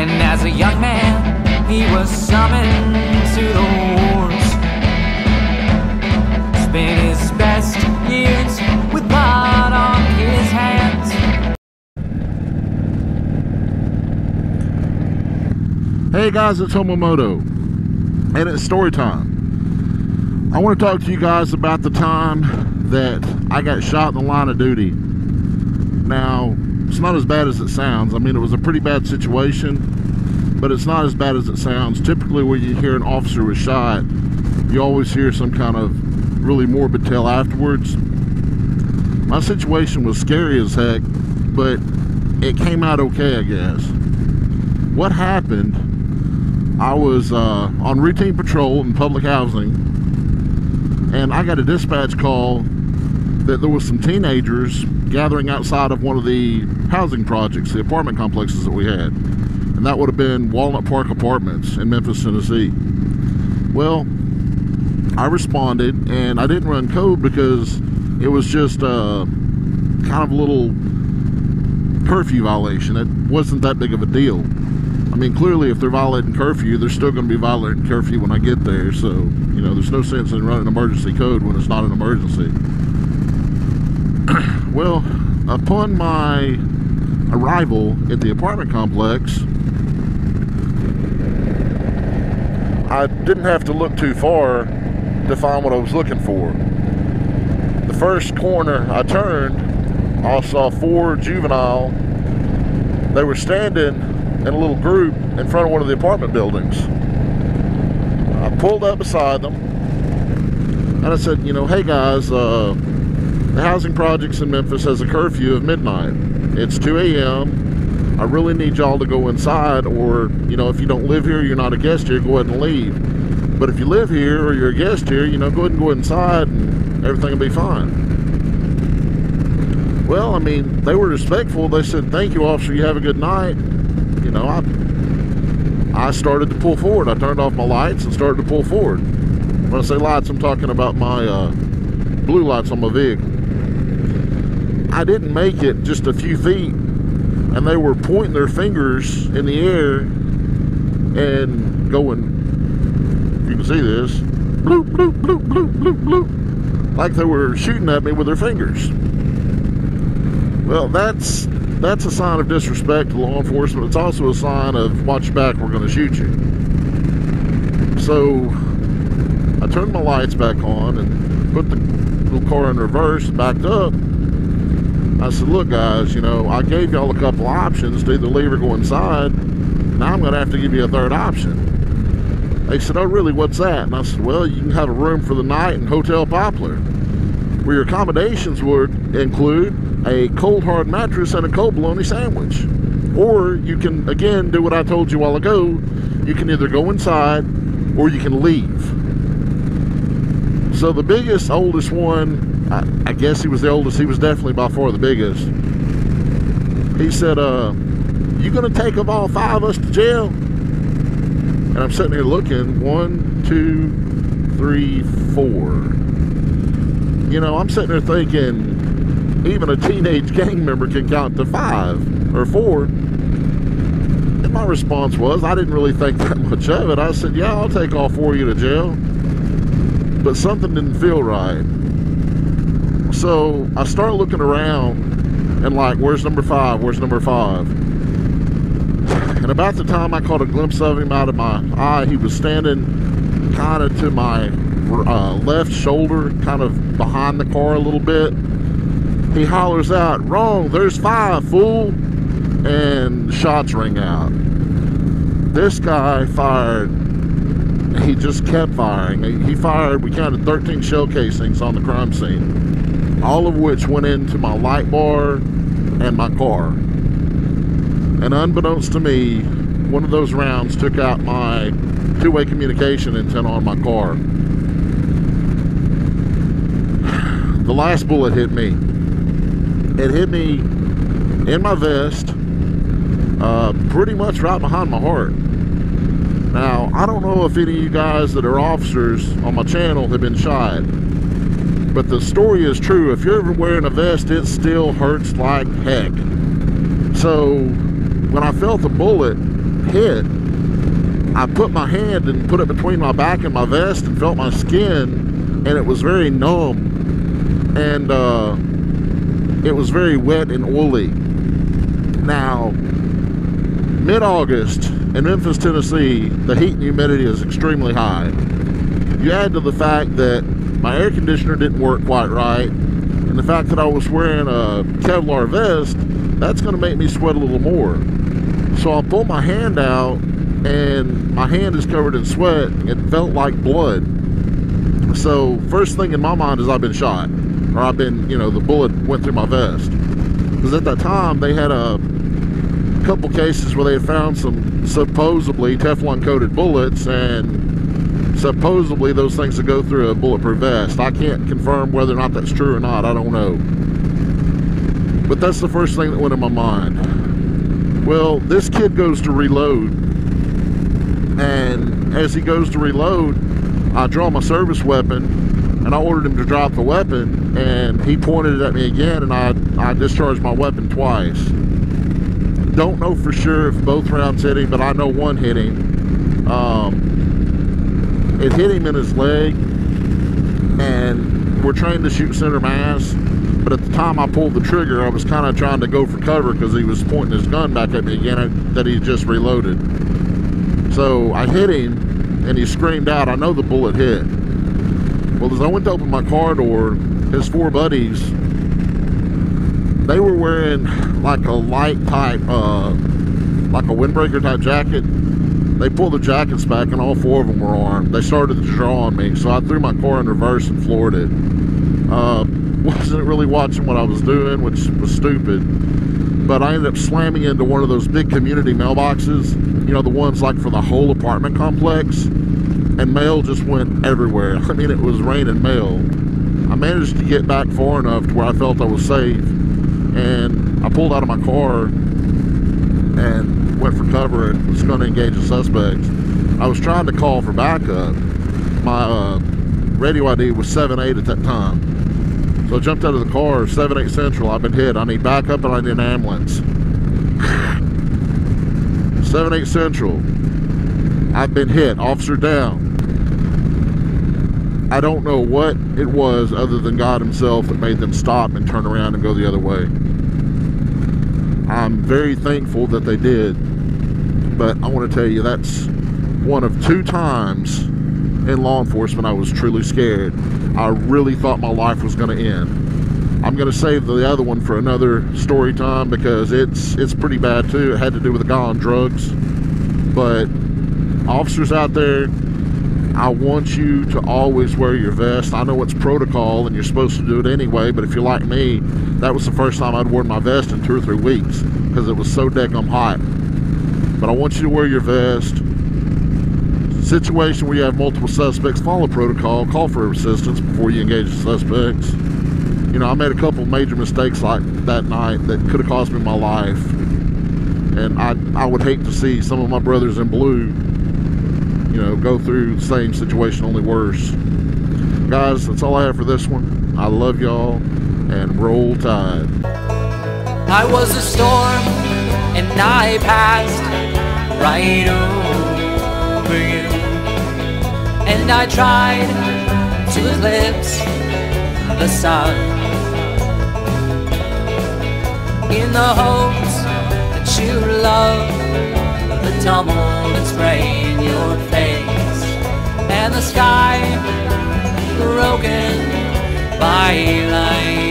And as a young man, he was summoned to the wars. Spent his best years with blood on his hands. Hey guys, it's Homomoto, and it's story time. I want to talk to you guys about the time that I got shot in the line of duty. Now, it's not as bad as it sounds. I mean, it was a pretty bad situation, but it's not as bad as it sounds. Typically, when you hear an officer was shot, you always hear some kind of really morbid tale afterwards. My situation was scary as heck, but it came out okay, I guess. What happened I was uh, on routine patrol in public housing, and I got a dispatch call that there was some teenagers gathering outside of one of the housing projects, the apartment complexes that we had. And that would have been Walnut Park Apartments in Memphis, Tennessee. Well, I responded, and I didn't run code because it was just uh, kind of a little curfew violation. It wasn't that big of a deal. I mean, clearly, if they're violating curfew, they're still going to be violating curfew when I get there. So, you know, there's no sense in running emergency code when it's not an emergency. well, upon my arrival at the apartment complex, I didn't have to look too far to find what I was looking for. The first corner I turned, I saw four juvenile. They were standing in a little group in front of one of the apartment buildings. I pulled up beside them and I said, you know, hey guys, uh, the housing projects in Memphis has a curfew of midnight. It's 2 a.m. I really need y'all to go inside, or, you know, if you don't live here, you're not a guest here, go ahead and leave. But if you live here or you're a guest here, you know, go ahead and go inside and everything will be fine. Well, I mean, they were respectful. They said, thank you, officer, you have a good night you know, I I started to pull forward. I turned off my lights and started to pull forward. When I say lights, I'm talking about my uh, blue lights on my vehicle. I didn't make it just a few feet, and they were pointing their fingers in the air and going, you can see this, bloop, bloop, bloop, bloop, bloop, bloop, like they were shooting at me with their fingers. Well, that's that's a sign of disrespect to law enforcement. It's also a sign of watch back, we're going to shoot you. So I turned my lights back on and put the little car in reverse backed up. I said, look guys, you know, I gave y'all a couple options to either leave or go inside. Now I'm going to have to give you a third option. They said, oh really, what's that? And I said, well, you can have a room for the night in Hotel Poplar, where your accommodations would include a cold hard mattress and a cold bologna sandwich. Or you can, again, do what I told you a while ago. You can either go inside or you can leave. So the biggest, oldest one, I, I guess he was the oldest, he was definitely by far the biggest. He said, uh, you gonna take of all five of us to jail? And I'm sitting here looking, one, two, three, four. You know, I'm sitting there thinking, even a teenage gang member can count to five or four. And my response was, I didn't really think that much of it. I said, yeah, I'll take all four of you to jail. But something didn't feel right. So I start looking around and like, where's number five? Where's number five? And about the time I caught a glimpse of him out of my eye, he was standing kind of to my uh, left shoulder, kind of behind the car a little bit he hollers out, wrong, there's five, fool. And shots ring out. This guy fired, he just kept firing. He fired, we counted 13 shell casings on the crime scene, all of which went into my light bar and my car. And unbeknownst to me, one of those rounds took out my two-way communication antenna on my car. The last bullet hit me it hit me in my vest, uh, pretty much right behind my heart. Now, I don't know if any of you guys that are officers on my channel have been shot, but the story is true. If you're ever wearing a vest, it still hurts like heck. So, when I felt the bullet hit, I put my hand and put it between my back and my vest and felt my skin, and it was very numb, and uh, it was very wet and oily. Now, mid-August in Memphis, Tennessee, the heat and humidity is extremely high. You add to the fact that my air conditioner didn't work quite right, and the fact that I was wearing a Kevlar vest, that's going to make me sweat a little more. So I pull my hand out, and my hand is covered in sweat. It felt like blood. So first thing in my mind is I've been shot, or I've been, you know, the bullet went through my vest. Because at that time they had a couple cases where they had found some supposedly Teflon coated bullets and supposedly those things would go through a bulletproof vest. I can't confirm whether or not that's true or not. I don't know. But that's the first thing that went in my mind. Well, this kid goes to reload. And as he goes to reload, I draw my service weapon and I ordered him to drop the weapon and he pointed it at me again and I, I discharged my weapon twice. Don't know for sure if both rounds hit him, but I know one hit him. Um, it hit him in his leg, and we're trained to shoot center mass. But at the time I pulled the trigger, I was kind of trying to go for cover because he was pointing his gun back at me again that he just reloaded. So I hit him, and he screamed out. I know the bullet hit. Well, as I went to open my car door, his four buddies they were wearing like a light type, uh, like a windbreaker type jacket. They pulled the jackets back and all four of them were armed. They started to draw on me, so I threw my car in reverse and floored it. Uh, wasn't really watching what I was doing, which was stupid. But I ended up slamming into one of those big community mailboxes, you know, the ones like for the whole apartment complex. And mail just went everywhere. I mean, it was raining mail. I managed to get back far enough to where I felt I was safe and I pulled out of my car and went for cover and was going to engage the suspects. I was trying to call for backup. My uh, radio ID was 7-8 at that time. So I jumped out of the car, 7-8 Central, I've been hit. I need backup and I need an ambulance. 7-8 Central, I've been hit, officer down. I don't know what it was other than God himself that made them stop and turn around and go the other way. I'm very thankful that they did, but I want to tell you that's one of two times in law enforcement I was truly scared. I really thought my life was going to end. I'm going to save the other one for another story time because it's it's pretty bad too. It had to do with a guy on drugs. But officers out there, I want you to always wear your vest. I know it's protocol and you're supposed to do it anyway, but if you're like me, that was the first time I'd worn my vest in two or three weeks because it was so daggum hot. But I want you to wear your vest. Situation where you have multiple suspects, follow protocol, call for assistance before you engage the suspects. You know, I made a couple major mistakes like that night that could have cost me my life. And I, I would hate to see some of my brothers in blue you know, go through the same situation, only worse. Guys, that's all I have for this one. I love y'all and roll tide. I was a storm and I passed right over you. And I tried to eclipse the sun in the hopes that you love the tumble and spray in your face the sky broken by light.